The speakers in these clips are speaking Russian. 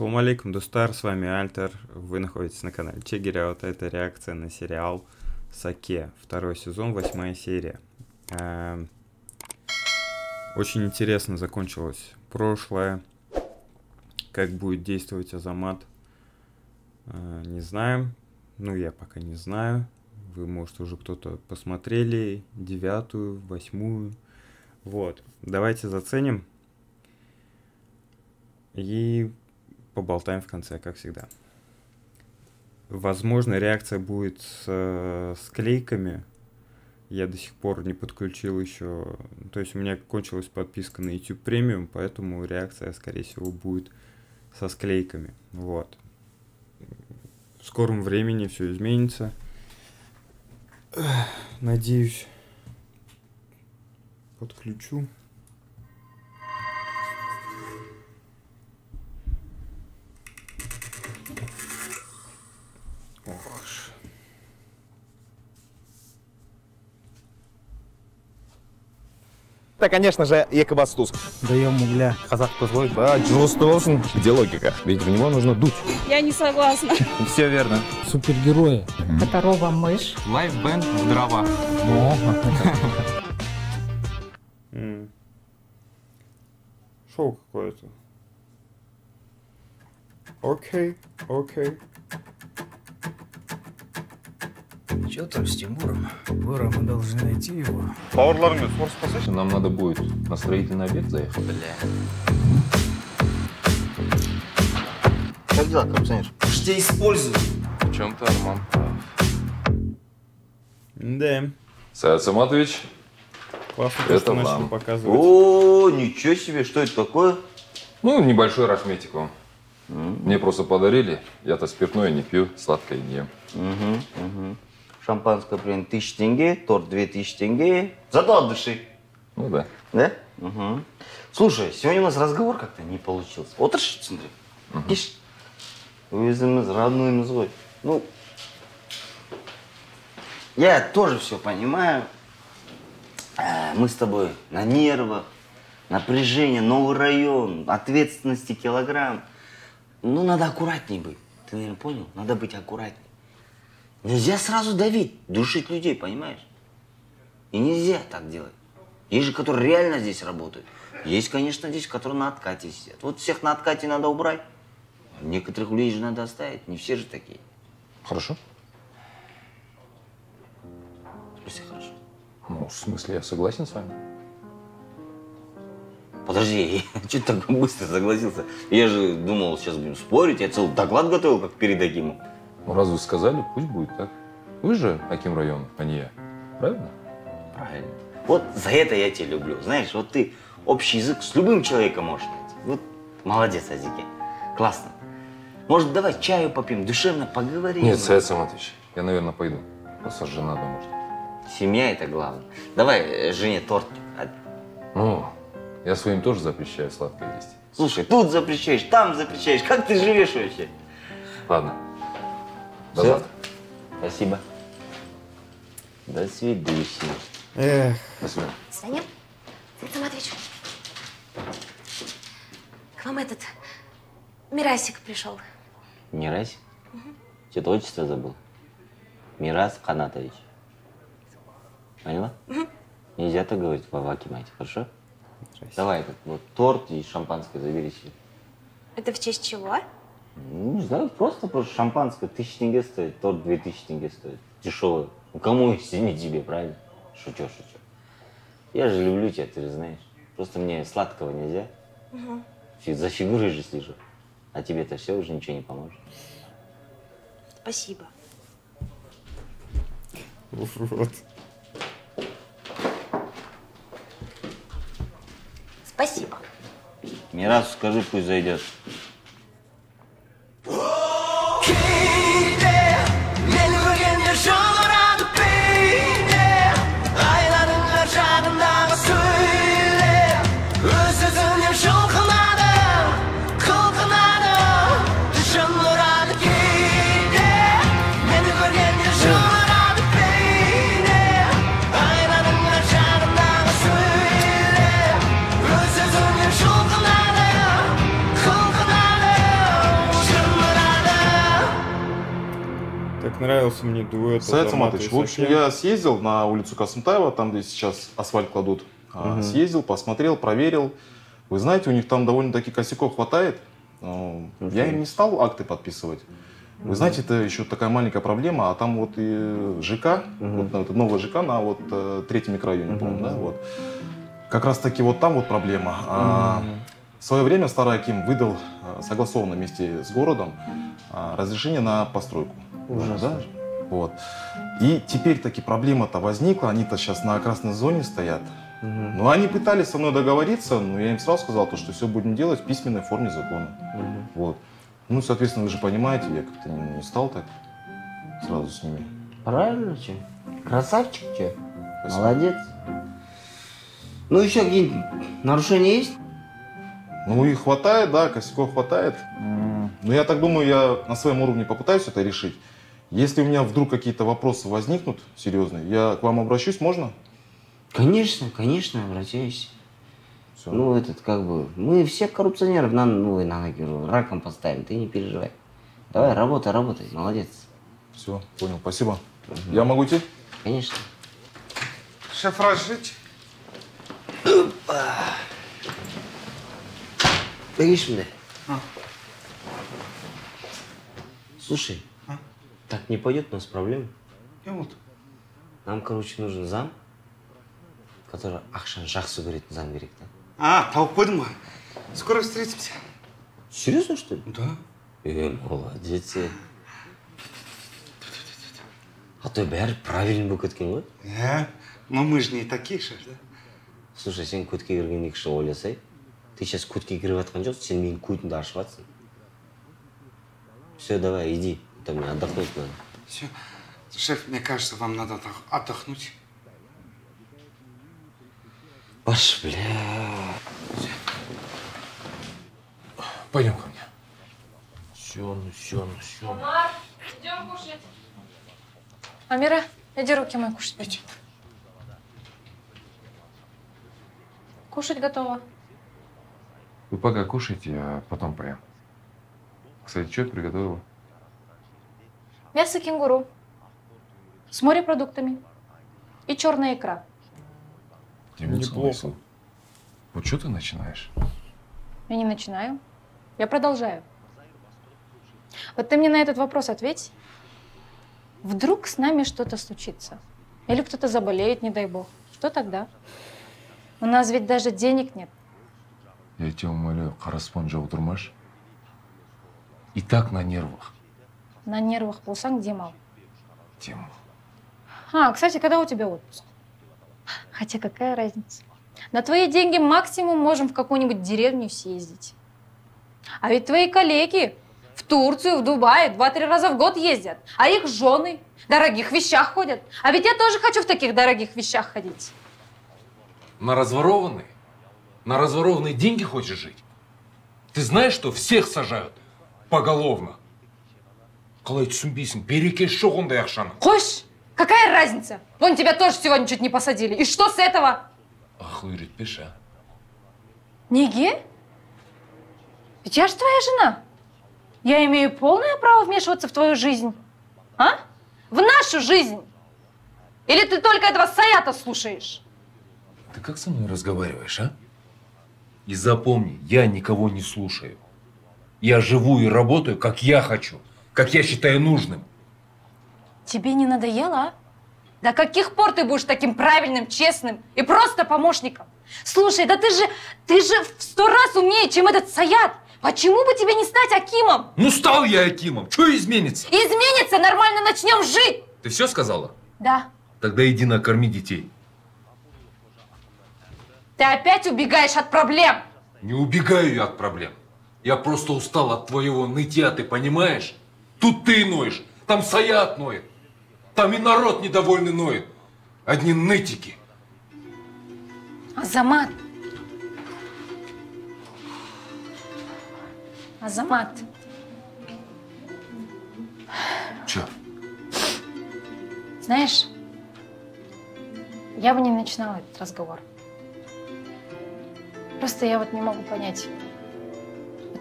Салам алейкум, Дустар, с вами Альтер, вы находитесь на канале Чегеря, вот это реакция на сериал Саке, второй сезон, восьмая серия. Эм, очень интересно закончилось прошлое, как будет действовать Азамат, э, не знаем, ну я пока не знаю, вы, может, уже кто-то посмотрели девятую, восьмую, вот, давайте заценим. И поболтаем в конце, как всегда. Возможно, реакция будет с, с клейками. Я до сих пор не подключил еще. То есть у меня кончилась подписка на YouTube Premium, поэтому реакция, скорее всего, будет со склейками. Вот. В скором времени все изменится. Надеюсь, подключу. Это, конечно же, Екабастуз. Даем угля. Казах злой. Да, должен. Где логика? Ведь в него нужно дуть. Я не согласна. Все верно. Супергерои. Которова мышь. Лайфбенд дрова. Шоу какое-то. Окей, окей. Что там с Тимуром? Гора, мы должны найти его. Нам надо будет на строительный объект заехать. Как дела, коррупционер? тебя используют. В чем-то Арман прав. Да, Саят Саматович, классно, то, Это вам. показывать. О, ничего себе, что это такое? ну, небольшой рахметик вам. Мне просто подарили. Я-то спиртное не пью, сладкое не ем. Угу, угу. Шампанское, блин, тысяча тенге, торт две ттысячи тенге. Зато от души. Ну да. Да? Угу. Слушай, сегодня у нас разговор как-то не получился. Отырш, смотри. Ишь. Өзіміз родныймыз ғой. Ну, я тоже все понимаю. А, Мы с тобой на нервах, напряжение, новый район, ответственности килограмм. Ну, надо аккуратней быть. Ты, наверное, понял? Надо быть аккуратней. Нельзя сразу давить, душить людей, понимаешь? И нельзя так делать. Есть же, которые реально здесь работают. Есть, конечно, здесь, которые на откате сидят. Вот всех на откате надо убрать. А Некоторых людей же надо оставить. Не все же такие. Хорошо? Все хорошо. Ну, в смысле, я согласен с вами. Подожди, что ты так быстро согласился? Я же думал, сейчас будем спорить. Я целый доклад готовил, как перед Акимом. Ну, раз вы сказали, пусть будет так. Вы же Аким район, а не я. Правильно? Правильно. Вот за это я тебя люблю. Знаешь, вот ты общий язык с любым человеком можешь найти. Вот молодец, Азике. Классно. Может, давай чаю попьем, душевно поговорим. Нет, Саят Саматович, я, наверное, пойду. Просто жена дома ждет. Семья это главное. Давай э, жене торт. Ну, я своим тоже запрещаю сладкое есть. Слушай, тут запрещаешь, там запрещаешь. Как ты живешь вообще? Ладно. Завтра. Спасибо. До свидания. Эх, До свидания. Саня? Саня Матвеевич. К вам этот Мирасик пришел. Мирас? Что-то отчество забыл. Мирас Канатович. Поняла? Нельзя так говорить в Акимате, хорошо? Давай этот вот торт и шампанское забери себе. Это в честь чего? Ну, не знаю, просто, просто шампанское тысяча тенге стоит, торт две тысячи тенге стоит. Дешевое. Ну, кому если не тебе, правильно? Шучу, шучу. Я же люблю тебя, ты же знаешь. Просто мне сладкого нельзя. Фи- За фигурой же слежу. А тебе-то все уже ничего не поможет. Спасибо. вот. Спасибо. Мирасу скажи, пусть зайдет. Нравился мне дуэт. Саид вот Саматович, в общем, я съездил на улицу Касымтаева, там, где сейчас асфальт кладут. Мгм. Съездил, посмотрел, проверил. Вы знаете, у них там довольно-таки косяков хватает. Ну, Я им не стал акты подписывать. Вы знаете, это еще такая маленькая проблема, а там вот и ЖК, вот это новое ЖК на вот э, третьем микрорайоне, по-моему, да, вот. Как раз таки вот там вот проблема. А, в свое время старый Аким выдал э, согласованно вместе с городом а, разрешение на постройку. Ужасно. Да? Вот. И теперь таки проблема-то возникла, они-то сейчас на красной зоне стоят. Ну, они пытались со мной договориться, но я им сразу сказал, то, что все будем делать в письменной форме закона. Вот. Ну, соответственно, вы же понимаете, я как-то не, не стал так сразу с ними. Правильно, че? Красавчик, че? Спасибо. Молодец. Ну, еще какие-нибудь нарушения есть? Ну, и хватает, да, косяков хватает. М, Но я так думаю, я на своем уровне попытаюсь это решить. Если у меня вдруг какие-то вопросы возникнут серьезные, я к вам обращусь, можно? Конечно, конечно, обращайся. Все. Ну, этот, как бы, мы всех коррупционеров на, ну, и на ноги раком поставим, ты не переживай. Давай, работай, работай, молодец. Все, понял, спасибо. Я могу идти? Конечно. Шеф, разжить? Видишь меня? А. Слушай? так не пойдет, у нас проблемы. И вот. Нам, короче, нужен зам, который ақшаны жақсы көретін зам керек та. А, тауып қойдым ғой. Скоро встретимся. Серьезно, что ли? Да. Э, молодец. е. А то бәрі правильно болып кеткен ғой. Э, но мы же не такие, шеф, да? Слушай, сен көтке кірген екі жыл ойласай, ты сейчас көтке кіріп жатқан жоқсың, сен менің көтімді ашып жатсың. Все, давай, иди, то мне отдохнуть надо. Все. Шеф, мне кажется, вам надо отдох- отдохнуть. Паш, бля. Пойдем ко мне. Все, ну все, ну все. Амар, идем кушать. Амира, иди руки мои кушать. Иди. Кушать готово. Вы пока кушайте, а потом поем. Кстати, что ты приготовила? Мясо кенгуру. С морепродуктами. И черная икра. Неплохо. Вот что ты начинаешь? Я не начинаю. Я продолжаю. Вот ты мне на этот вопрос ответь. Вдруг с нами что-то случится? Или кто-то заболеет, не дай бог. Что тогда? У нас ведь даже денег нет. Я тебя умоляю, Хараспан жаудырмаш. И так на нервах. На нервах болсаң демал. Тема. А, кстати, когда у тебя отпуск? Хотя какая разница? На твои деньги максимум можем в какую-нибудь деревню съездить. А ведь твои коллеги в Турцию, в Дубай два-три раза в год ездят. А их жены в дорогих вещах ходят. А ведь я тоже хочу в таких дорогих вещах ходить. На разворованные? На разворованные деньги хочешь жить? Ты знаешь, что всех сажают поголовно? Қалай түсінбейсің? Берекесі жоқ ондай ақшаның. Қойш, какая разница? Вон тебя тоже сегодня чуть не посадили. И что с этого? Ақыл үйретпеші, а? Неге? Ведь я же твоя жена. Я имею полное право вмешиваться в твою жизнь. А? В нашу жизнь. Или ты только этого Саята слушаешь? Ты как со мной разговариваешь, а? И запомни, я никого не слушаю. Я живу и работаю, как я хочу, как я считаю нужным. Тебе не надоело, а? До каких пор ты будешь таким правильным, честным и просто помощником? Слушай, да ты же, ты же в сто раз умнее, чем этот Саят. Почему бы тебе не стать Акимом? Ну, стал я Акимом, что изменится? Изменится, нормально начнем жить. Ты все сказала? Да. Тогда иди накорми детей. Ты опять убегаешь от проблем. Не убегаю я от проблем. Я просто устал от твоего нытья, ты понимаешь? Тут ты ноешь, там Саят ноет. Там и народ недовольный ноет. Одни нытики. Азамат. Азамат. Че? Знаешь, я бы не начинала этот разговор. Просто я вот не могу понять.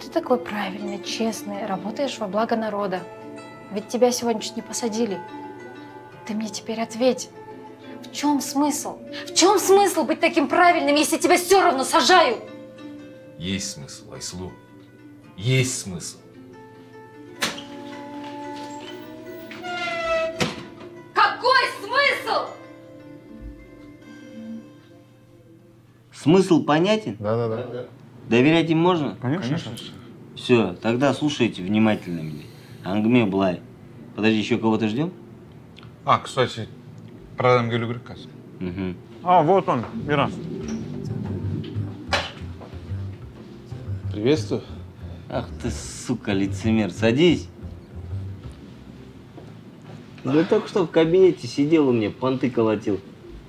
Ты такой правильный, честный, работаешь во благо народа. Ведь тебя сегодня чуть не посадили. Ты мне теперь ответь. В чем смысл? В чем смысл быть таким правильным, если тебя все равно сажают? Есть смысл, Айслу. Есть смысл. Какой смысл? Смысл понятен? Да-да-да. Доверять им можно? Конечно. Все, тогда слушайте внимательно меня. Ангме Блай. Подожди, еще кого-то ждем? А, кстати, продам Гелюгрикас. Угу. А, вот он, Мирас. Приветствую. Ах ты, сука, лицемер, садись. Да только что в кабинете сидел у меня, понты колотил.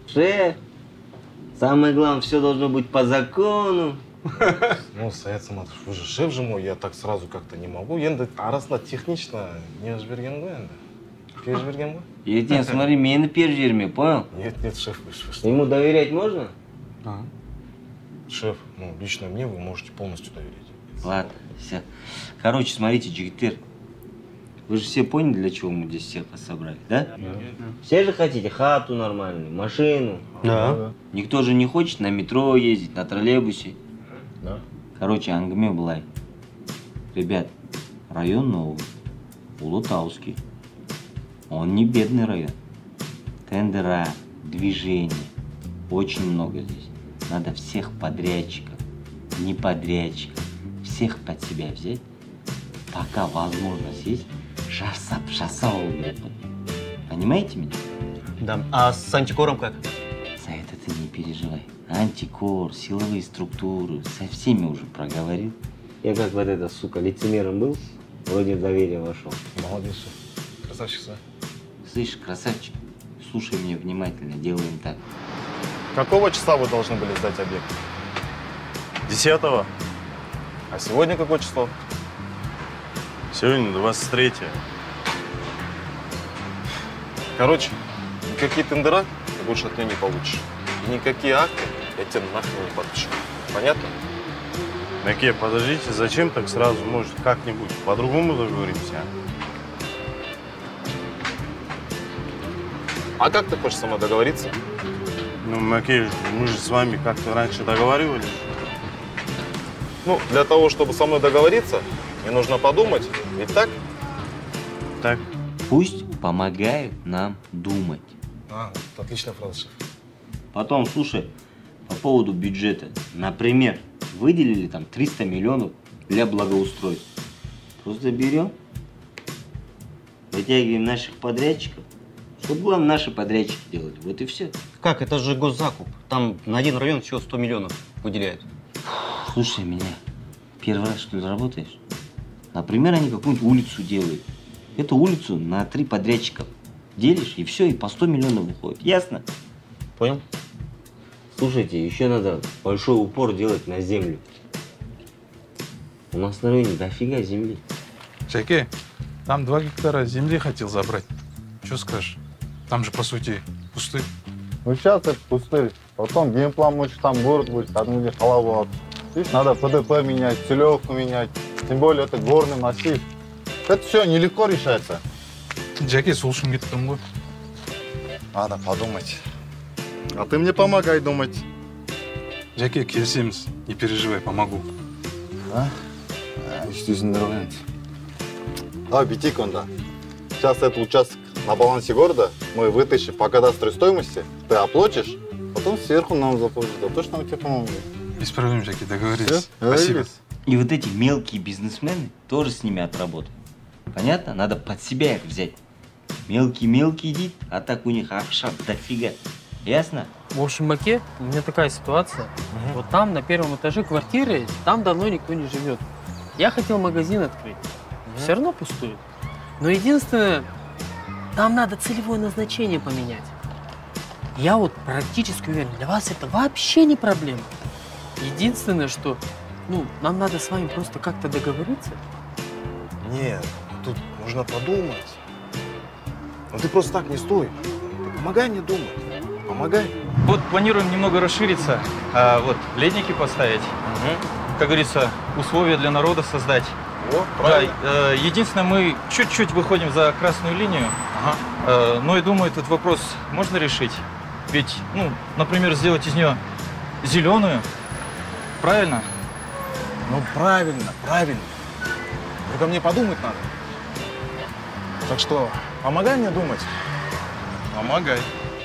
Шеф, самое главное, все должно быть по закону Ну, Саят Саматов, вы же шеф же мой, я так сразу как-то не могу. Енді арасында технично не жіберген ғой енді. Кез жіберген ғой? Ертең смотри, мені пер жерме, понял? Нет, нет, шеф, вы, вы что? Ему доверять можно? Шеф, ну, лично мне вы можете полностью доверять. Ладно, все. Короче, смотрите, Джигитер. Вы же все поняли, для чего мы здесь всех вас собрали, да? Все же хотите хату нормальную, машину. Да. Никто же не хочет на метро ездить, на троллейбусе. Короче, Ангме Блай. Ребят, район новый, Улутауский. Он не бедный район. Тендера, движение. Очень много здесь. Надо всех подрядчиков, не подрядчиков, всех под себя взять. Пока возможность есть, жасап жасау блядь. Понимаете меня? Да. А с антикором как? За это ты не переживай. Антикор, силовые структуры, со всеми уже проговорил. Я как вот это, сука, лицемером был, вроде в доверие вошел. Молодец. Красавчик, Са. Слышь, красавчик, слушай меня внимательно, делаем так. Какого числа вы должны были сдать объект? Десятого. А сегодня какое число? Сегодня 23 Короче, никакие тендера ты от меня не получишь. И никакие акты я тебе нахрен не подпишу. Понятно? Наке, подождите, зачем так сразу? Может, как-нибудь по-другому договоримся? а? А как ты хочешь со мной договориться? Ну, Маке, мы же с вами как-то раньше договаривались. Ну, для того, чтобы со мной договориться, мне нужно подумать. Ведь так? Так. Пусть помогают нам думать. А, отличная фраза, шеф. Потом, слушай, по поводу бюджета. Например, выделили там 300 миллионов для благоустройства. Просто берем, вытягиваем наших подрядчиков, чтобы главное наши подрядчики делали. Вот и все. Как? Это же госзакуп. Там на один район всего 100 миллионов выделяют. Слушай меня, первый раз что ли работаешь? Например, они какую-нибудь улицу делают. Эту улицу на три подрядчика делишь, и все, и по 100 миллионов выходит. Ясно? Понял? Слушайте, еще надо большой упор делать на землю. У нас на районе дофига земли. Жаке, там два гектара земли хотел забрать. Что скажешь? Там же, по сути, пустырь. Ну сейчас это пустырь. Потом геймплан может там город будет, там где халава. Видишь, надо ПДП менять, целевку менять. Тем более это горный массив. Это все нелегко решается. Жаке, слушаем где-то там Надо подумать. А ты мне помогай думать. Жаке, келісеміз. Не переживай, помогу. А, нравится. А, Битиконда. Сейчас этот участок на балансе города мы вытащим по кадастровой стоимости, ты оплатишь, потом сверху нам заплатишь. Да точно мы тебе поможем. Без проблем, Жаке, договорились. Всё, Спасибо. И вот эти мелкие бизнесмены тоже с ними отработают. Понятно? Надо под себя их взять. Мелкий-мелкий идит, а так у них акша дофига. Ясно? В общем, Маке, у меня такая ситуация. Вот там, на первом этаже квартиры, там давно никто не живет. Я хотел магазин открыть. Все равно пустует. Но единственное, там надо целевое назначение поменять. Я вот практически уверен, для вас это вообще не проблема. Единственное, что, ну, нам надо с вами просто как-то договориться. Нет, тут нужно подумать. Ну ты просто так не стой. Помогай мне думать. Помогай. Вот планируем немного расшириться, а, вот ледники поставить, как говорится, условия для народа создать. Да, э, единственное, мы чуть-чуть выходим за красную линию. Э, но я думаю, этот вопрос можно решить. Ведь, ну, например, сделать из нее зеленую. Правильно? Ну, правильно, правильно. Только мне подумать надо. Так что, помогай мне думать. Помогай.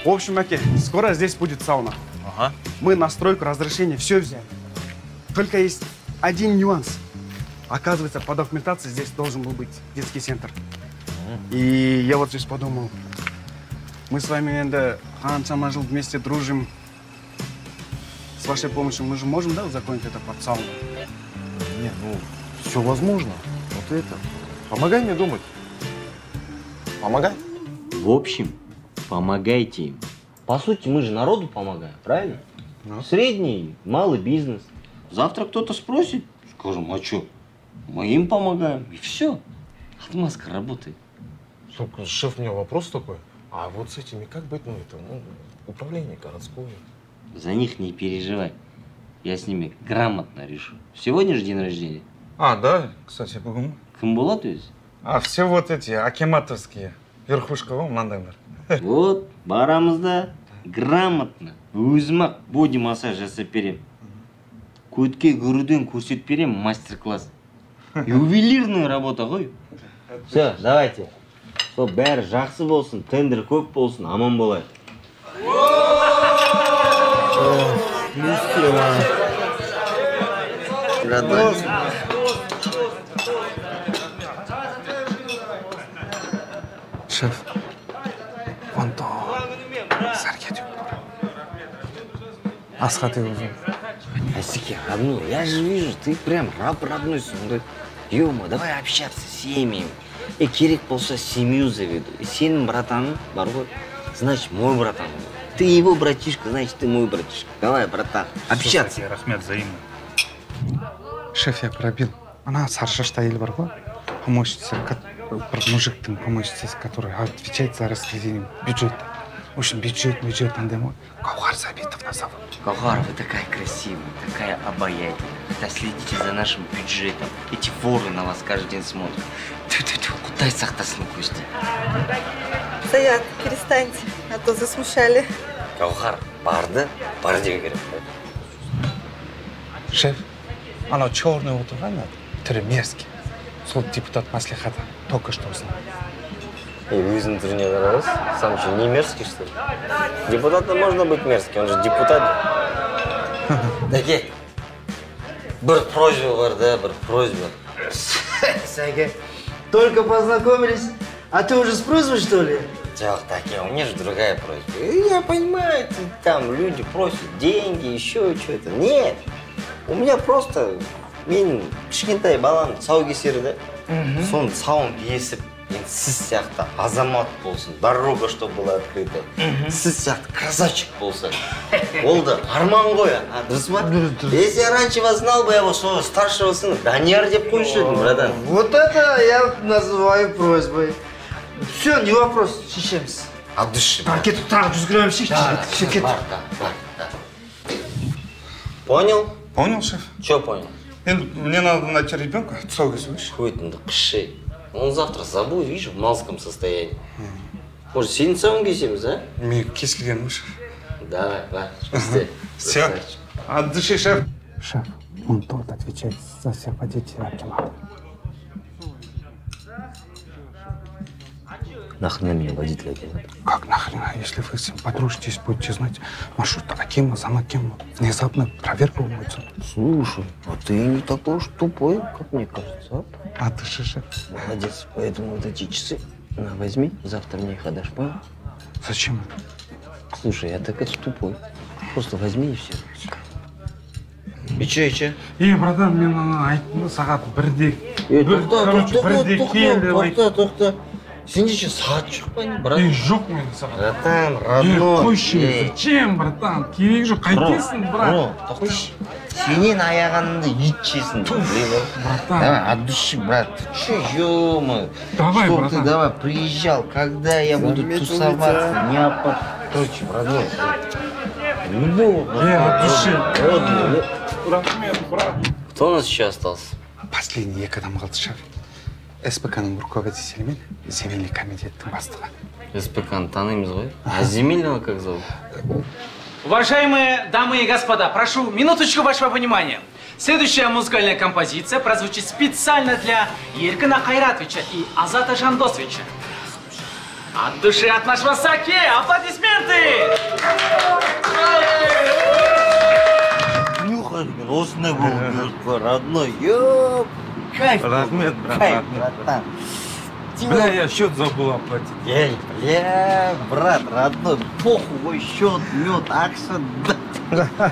В общем, Маки, скоро здесь будет сауна. Ага. Мы на стройку разрешение все взяли. Только есть один нюанс. Оказывается, по документации здесь должен был быть детский центр. И я вот здесь подумал, мы с вами енді қаншама жыл вместе дружим. С вашей помощью мы же можем, да, узаконить это под сауну? Нет, ну, все возможно. Вот это. Помогай мне думать. Помогай. В общем, помогайте им. По сути, мы же народу помогаем, правильно? Средний, малый бизнес. Завтра кто-то спросит, скажем, а что? Мы им помогаем, и все. Отмазка работает. Только, шеф, у меня вопрос такой. А вот с этими как быть, ну, это, ну, управление городское. За них не переживай. Я с ними грамотно решу. Сегодня же день рождения. А, да, кстати, бүгін. Кім болады өзі? А, все вот эти акиматовские. Верхушка ғой мынандайлар. Вот, барамыз да грамотно. Өзім ақ боди массаж жасап беремін. Көтке көруден көрсетіп беремін мастер-класс. Ювелирная работа ғой. Все, давайте. Сол бәрі жақсы болсын, тендер көп болсын, аман болайық. Шеф, Асхат уже. Асеке, родной, я же вижу, ты прям раб родной сондай. Ема, давай общаться с семьями. И керек болса семью заведу. И сенің братаның бар ғой, значит, мой братан. Ты его братишка, значит, ты мой братишка. Давай, братан, общаться. Рахмет, взаимно. Шеф, я пробил. Ана сары шашты әйел бар ғой помощница ко- бір мужиктің помощницасы который отвечает за распределение бюджета в общем бюджет бюджет андай ма гаухар забитовна зовут Кахар, вы такая красивая, такая обаятельная. Да следите за нашим бюджетом. Эти воры на вас каждый день смотрят. Тю-тю-тю, Құдай сақтасын көзді. Саят, перестаньте, а то засмущали. Гаухар, барды, бар деу керек. шеф анау черный отырған түрі мерзкий сол депутат маслихата только что узнал И өзінің түріне қарағыз, сам что, не мерзкий, что ли? Депутатом можно быть мерзкий, он же депутат. Дәке, бір просьба бар да, бір просьба. Сәке, только познакомились, а ты уже с просьбой, что ли? Жоқ, Таке, у меня же другая просьба. И Я понимаю, ты- там люди просят деньги, еще что-то. Нет, у меня просто мен кішкентай баланың тұсаукесері да соның тұсауын кесіп енді сіз сияқты азамат болсын дорога чтобы была открыта сіз сияқты красавчик болса ол да арман ғой а дұрыс па если я раньше вас знал бы я бы своего старшего сына данияр деп қоюшы едім братан Вот это я называю просьбой. Все, не вопрос, шешеміз. от души кетіп тағы жүз грамм шешші. Все, кет. бар да понял Понял, шеф? Че понял? Мне надо найти ребенка, тұсаукесер қойшы. Хуйтынды қыши. Он завтра забудет, видишь, в малском состоянии. Может, сенің тұсауын кесеміз, а? мен кез келгенім шеф Давай, давай, істе. Все, от души, шеф. шеф он тот отвечает за все водители акимата Нахрена меня водитель акимата? Как нахрена, если вы с ним подружитесь, будете знать маршрут Акима, зам Акима. Внезапно проверка умоется. Слушай, а ты не такой уж тупой, как мне кажется, а? А ты же шеф. Молодец, поэтому вот эти часы на, возьми, завтра мне их отдашь, понял? Зачем? Слушай, я так это тупой. Просто возьми и все. И че, и че? Ей, братан, мен ана айттым сағат бірде Ей, бір, тоқта, короче, тоқта, бірде тоқта, кел деп айттым. тоқта, тоқта. Сенде что, сағат жоқ па не, брат? Ей, жоқ менің сағат. Братан, Ей, родной. қойшы, ей. зачем, братан? Керегі жоқ, қайтесің, брат? Бро, тоқташы. Сенен аяғаныңды ит жесін. Блин, братан. Давай, от души, брат. Ты че, ё Давай, Чтоб братан. ты давай приезжал, когда я буду Заметил тусоваться, тебя. не опа... Короче, родной. Любого Ей, от братан, души. родной, родной. Рахмет, брат. Кто у нас еще остался? последний екі адам қалды шығар спк ның руководителі мен земельный комитеттің бастығы СПК-ны танимыз ғой. А земельного как зовут? Уважаемые дамы и господа, прошу минуточку вашего внимания. Следующая музыкальная композиция прозвучит специально для Еркина Хайратовича и Азата Жандосовича. От души от нашего Саке! Аплодисменты! Нюхай, осындай болып бұйыртпа, родной. Ёп, кайф. Рахмет, брат, Кайф, братан. Бля, я счет забыл оплатить. Эй, бля, брат, родной, похуй, счет, мед, акша, да.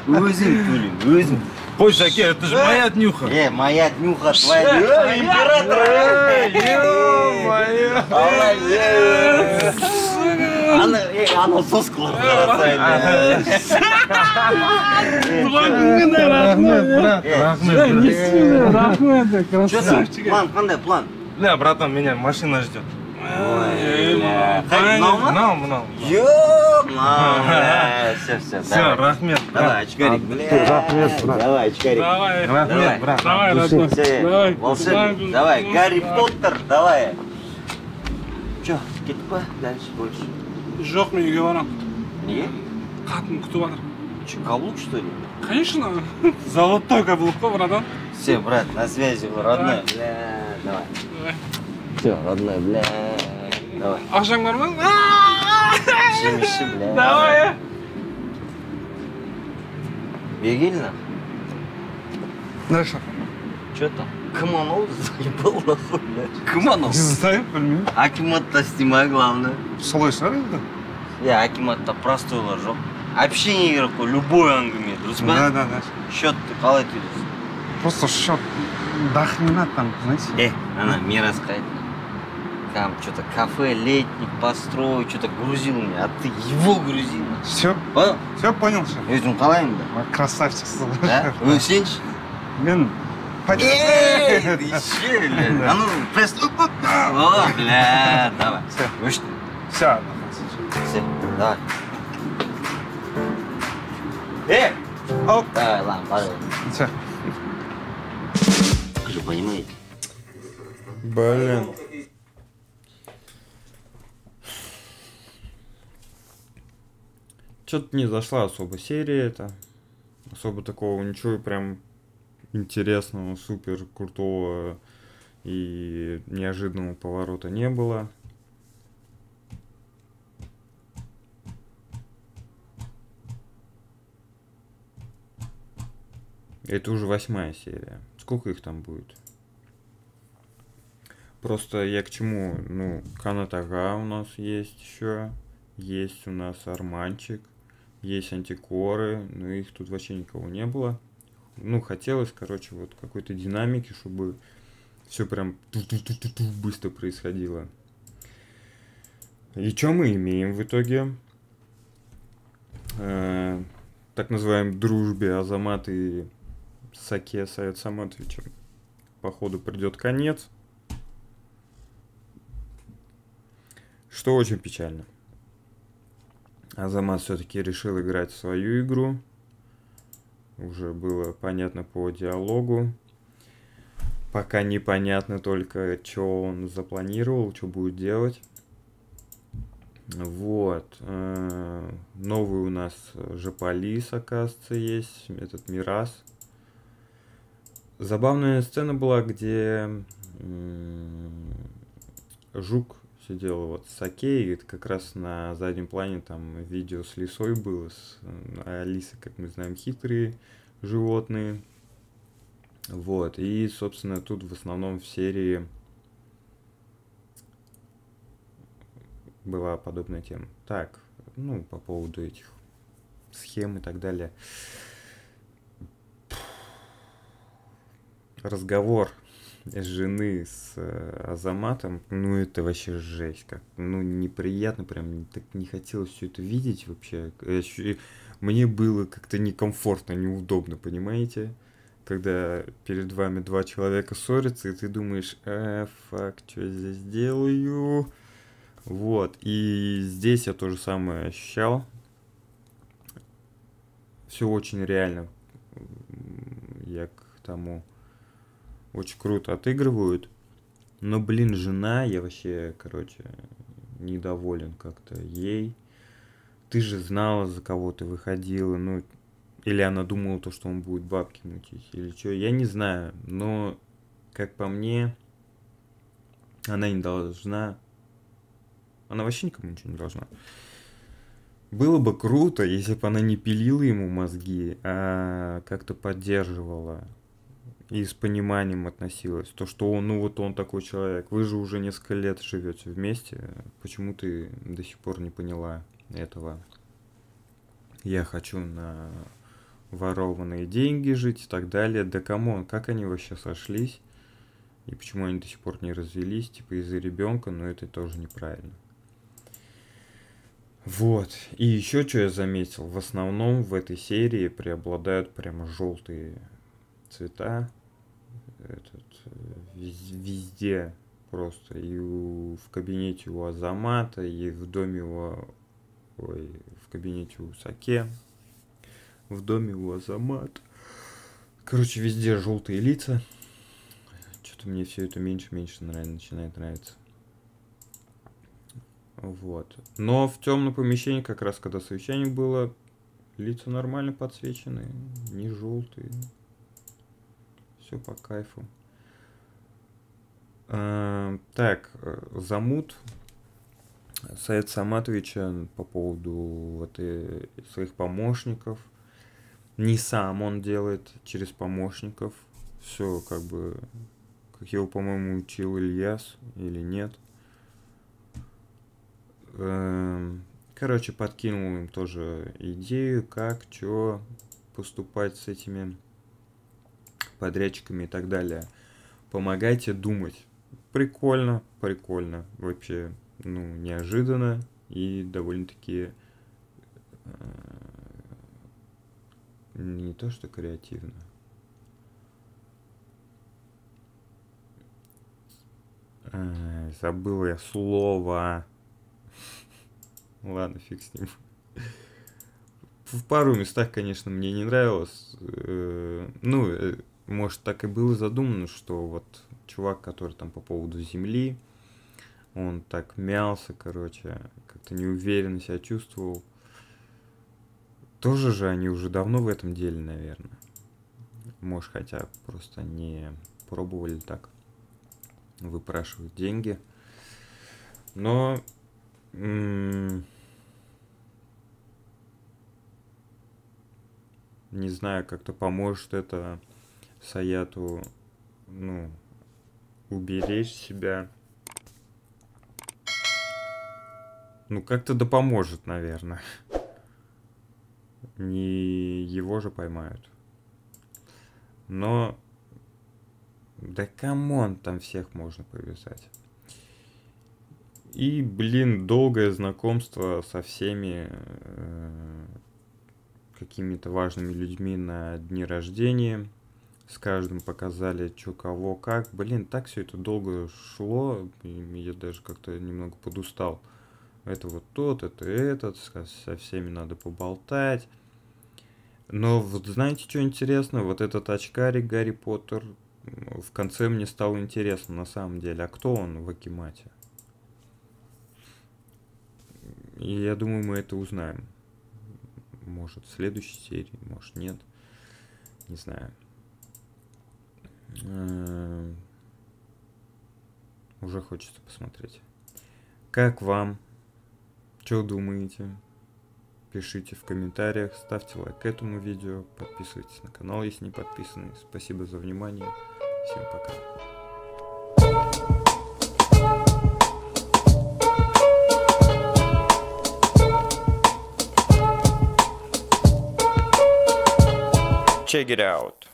Өзің төле, өзің. Ой, Заке, это же моя днюха. Э, моя днюха твоя. Э, Э, император. Ё-моё. Молодец. Ана, э, ана соскалар қарасайын. Рахмет, брат, рахмет, брат. красавчик. План қандай план? Бля, братан, меня машина ждет. мынау? Мынау, мынау. Ёп, мынау. Все, все, Все, давай. рахмет. Давай, очкарик, бля. Рахмет, брат. Давай, очкарик. Давай. Рахмет, Давай. брат. Давай, родной. Давай. волшебник. Давай, Гарри Поттер, давай. Че, кеттік па дальше больше? Жоқ мен үйге барамын Неге? қатын күтіп жатыр Че, каблук, что ли? конечно золотой каблук братан Все, брат, на связи, родной. Бля, давай. Давай. Все, родной, бля. Давай. ақшаң бар ма бля. давай Бегели нахуй. дальше Че там? Кім анау заебал нахуй, блядь? Кім анау? не знаю білмеймін Акиматта снимай, главное. солай шығар енді Я акиматта простойлар жоқ. Общение керек қой, любой әңгіме, дұрыс па? да да да Счетты қалай төлейсің? просто счет дохрена там знаете Э, ана, мирасқа айт. Там что-то кафе, летник, построй, что-то грузил меня, а ты его грузил. все Понял? все понял все Өзің қалайын да? красавчиксыз Да? Ө, сенші? мен Эй, ты че, бля? А ну, пресс... О, бля, давай. Всё. Өшті. все Все, давай. Э! Оп. Давай, ладно, пожалуйста. все Вы же понимаете? Блин. Что-то не зашла особо серия это. Особо такого ничего прям интересного, супер крутого и неожиданного поворота не было. Это уже восьмая серия. Сколько их там будет? Просто я к чему? Ну, Канатага у нас есть еще. Есть у нас Арманчик. Есть антикоры. Но их тут вообще никого не было. Ну, хотелось, короче, вот какой-то динамики, чтобы все прям быстро происходило. И что мы имеем в итоге? Э, так называемой дружбе Азамат и Саке Саид Саматовича. Походу придет конец. Что очень печально. Азамат все-таки решил играть в свою игру. Уже было понятно по диалогу. Пока непонятно только, что он запланировал, что будет делать. Вот. э, Новый у нас Жополис, оказывается, есть. Этот Мирас. Забавная сцена была, где Жук сидел вот с и это как раз на заднем плане там видео с лисой было, с э, Алисы, как мы знаем, хитрые животные. Вот, и, собственно, тут в основном в серии была подобная тема. Так, ну, по поводу этих схем и так далее. Разговор жены с э, Азаматом, ну это вообще жесть, как, ну неприятно, прям так не хотелось все это видеть вообще. Мне было как-то некомфортно, неудобно, понимаете? Когда перед вами два человека ссорятся, и ты думаешь, э, фак, что я здесь делаю? Вот, и здесь я то же самое ощущал. Все очень реально. Я к тому очень круто отыгрывают. Но, блин, жена, я вообще, короче, недоволен как-то ей. Ты же знала, за кого ты выходила, ну, или она думала то, что он будет бабки мутить, или что, я не знаю, но, как по мне, она не должна, она вообще никому ничего не должна. Было бы круто, если бы она не пилила ему мозги, а как-то поддерживала и с пониманием относилась. То, что он, ну вот он такой человек. Вы же уже несколько лет живете вместе. Почему ты до сих пор не поняла этого? Я хочу на ворованные деньги жить и так далее. Да come on, как они вообще сошлись? И почему они до сих пор не развелись? Типа из-за ребенка, но это тоже неправильно. Вот. И еще что я заметил. В основном в этой серии преобладают прямо желтые цвета. Этот, э, вез- везде просто. И у- в кабинете у Азамата, и в доме у... Ой, в кабинете у Саке. В доме у Азамата. Короче, везде желтые лица. Что-то мне все это меньше-меньше начинает нравиться. Вот. Но в темном помещении, как раз когда совещание было, лица нормально подсвечены, не желтые. Все по кайфу. А, так, э, замут Саид Саматовича по поводу вот, э, своих помощников. Не сам он делает, через помощников. Все как бы, как его, по-моему, учил Ильяс или нет. Эм, Короче, подкинул им тоже идею, как, что поступать с этими подрядчиками и так далее. Помогайте думать. Прикольно, прикольно. Вообще, ну, неожиданно и довольно-таки э, не то что креативно. Ай, забыл я слово. Ладно, фиг с ним. В пару местах, конечно, мне не нравилось. Э, Ну, э, может, так и было задумано, что вот чувак, который там по поводу земли, он так мялся, короче, как-то неуверенно себя чувствовал. Тоже же они уже давно в этом деле, наверное. Может, хотя просто не пробовали так выпрашивать деньги. Но м, не знаю, как-то поможет это Саяту, ну, уберечь себя. Ну, как-то да поможет, наверное. Не его же поймают. Но... Да come on, там всех можно повязать. И, блин, долгое знакомство со всеми э, какими-то важными людьми на дни рождения. С каждым показали, что кого как. Блин, так все это долго шло, и я даже как-то немного подустал. Это вот тот, это этот, со всеми надо поболтать. Но вот знаете, что интересно? Вот этот очкарик Гарри Поттер, в конце мне стало интересно на самом деле, а кто он в Акимате? И я думаю, мы это узнаем. Может, в следующей серии, может, нет. Не знаю. Эм, Уже хочется посмотреть. Как вам? Что думаете? Пишите в комментариях, ставьте лайк этому видео, подписывайтесь на канал, если не подписаны. Спасибо за внимание. Всем пока. Check it out.